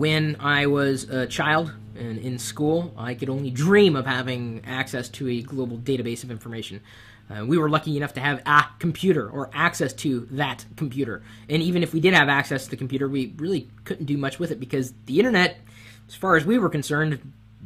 When I was a child and in school, I could only dream of having access to a global database of information. Uh, we were lucky enough to have a computer or access to that computer. And even if we did have access to the computer, we really couldn't do much with it because the internet, as far as we were concerned,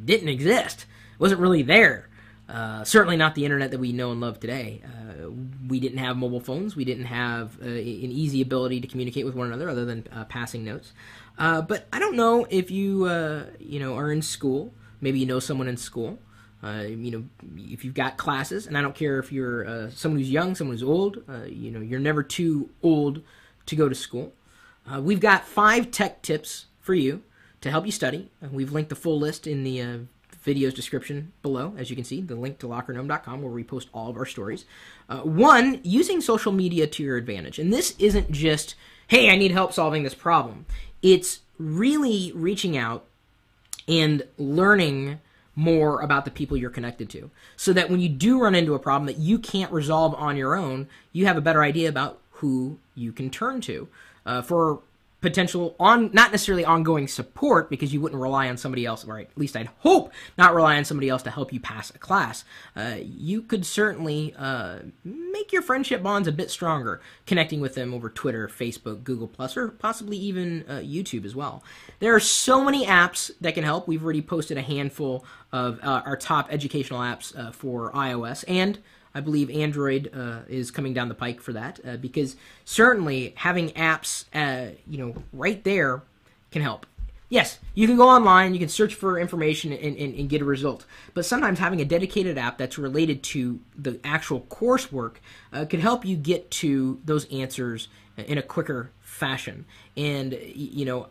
didn't exist. It wasn't really there. Uh, certainly not the internet that we know and love today. Uh, we didn't have mobile phones. We didn't have uh, an easy ability to communicate with one another other than uh, passing notes. Uh, but I don't know if you uh, you know are in school. Maybe you know someone in school. you know, if you've got classes, and I don't care if you're someone who's young, someone who's old. you know, you're never too old to go to school. we've got five tech tips for you to help you study. we've linked the full list in the video's description below, as you can see, the link to lockergnome.com where we post all of our stories. Uh, one, using social media to your advantage. And this isn't just, hey, I need help solving this problem. It's really reaching out and learning more about the people you're connected to so that when you do run into a problem that you can't resolve on your own, you have a better idea about who you can turn to. Uh, for potential on not necessarily ongoing support because you wouldn't rely on somebody else or at least i'd hope not rely on somebody else to help you pass a class. Uh, you could certainly uh, make your friendship bonds a bit stronger connecting with them over twitter facebook google plus or possibly even uh, youtube as well. There are so many apps that can help. We've already posted a handful of uh, our top educational apps uh, for ios and I believe Android uh, is coming down the pike for that uh, because certainly having apps, uh, you know, right there can help. Yes, you can go online, you can search for information and, and, and, get a result. But sometimes having a dedicated app that's related to the actual coursework uh, can help you get to those answers in a quicker fashion. And you know,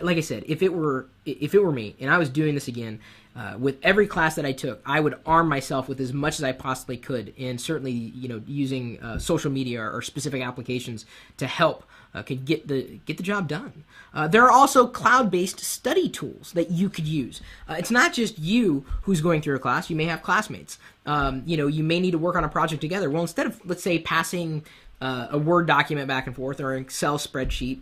like I said, if it were if it were me and I was doing this again, uh, with every class that I took, I would arm myself with as much as I possibly could, and certainly, you know, using uh, social media or specific applications to help uh, could get the get the job done. Uh, there are also cloud-based study tools that you could use. Uh, it's not just you who's going through a class; you may have classmates. Um, you know, you may need to work on a project together. Well, instead of let's say passing uh, a Word document back and forth or an Excel spreadsheet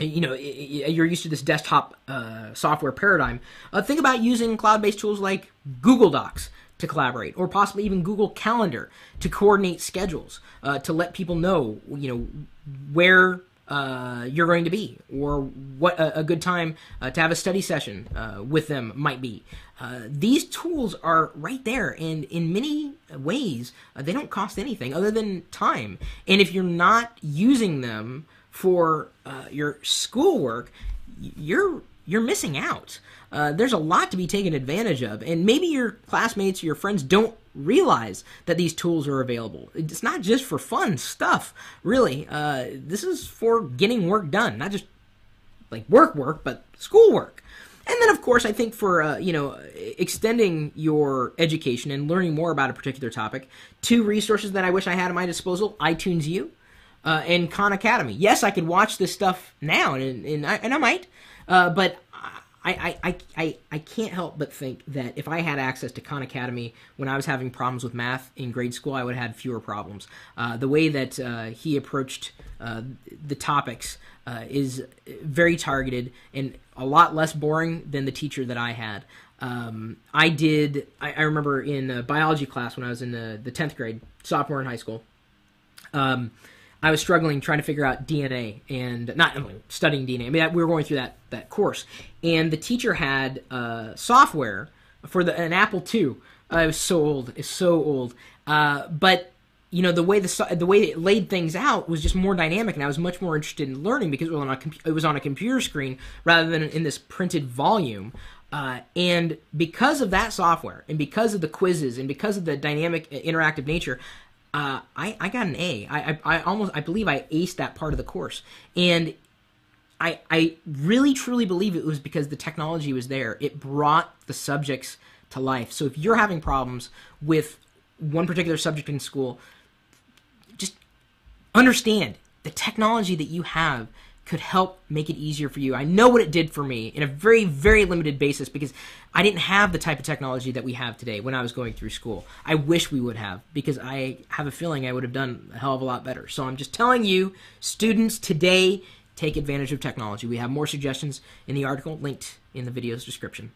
you know you're used to this desktop uh, software paradigm. Uh, think about using cloud-based tools like google docs to collaborate or possibly even google calendar to coordinate schedules uh, to let people know you know where uh, you're going to be or what a, a good time uh, to have a study session uh, with them might be. These tools are right there and in many ways they don't cost anything other than time. And if you're not using them for uh, your schoolwork, you're you're missing out. Uh, there's a lot to be taken advantage of, and maybe your classmates, or your friends don't realize that these tools are available. It's not just for fun stuff, really. Uh, this is for getting work done, not just like work work, but schoolwork. And then, of course, I think for uh, you know extending your education and learning more about a particular topic, two resources that I wish I had at my disposal: iTunes U uh, and Khan Academy. Yes, I could watch this stuff now, and and I, and I might, uh, but I, I, I, I can't help but think that if I had access to Khan Academy when I was having problems with math in grade school, I would have had fewer problems. Uh, the way that uh, he approached uh, the topics uh, is very targeted and a lot less boring than the teacher that I had. Um, I did, I, I remember in biology class when I was in the, the 10th grade, sophomore in high school. Um, I was struggling trying to figure out DNA and not studying DNA. I mean, we were going through that that course, and the teacher had uh, software for the an Apple II. Uh, it was so old. It's so old. Uh, but you know the way the the way it laid things out was just more dynamic, and I was much more interested in learning because it was on a it was on a computer screen rather than in this printed volume. Uh, and because of that software, and because of the quizzes, and because of the dynamic uh, interactive nature, uh, I, I got an A. I, I, I almost I believe I aced that part of the course, and I I really truly believe it was because the technology was there. It brought the subjects to life. So if you're having problems with one particular subject in school, just understand the technology that you have could help make it easier for you. I know what it did for me in a very, very limited basis because I didn't have the type of technology that we have today when I was going through school. I wish we would have because I have a feeling I would have done a hell of a lot better. So I'm just telling you, students today, take advantage of technology. We have more suggestions in the article linked in the video's description.